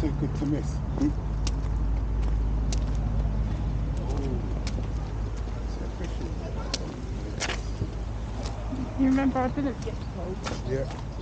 too good to miss. Hmm? You remember I didn't get told. Yeah.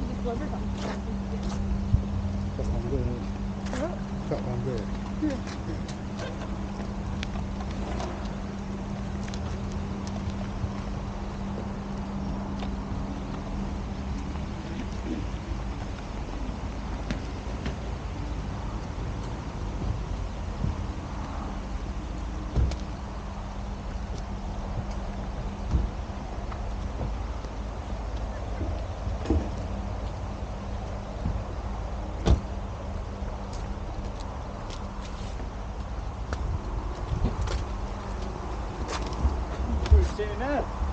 你喝着什？Sitting there?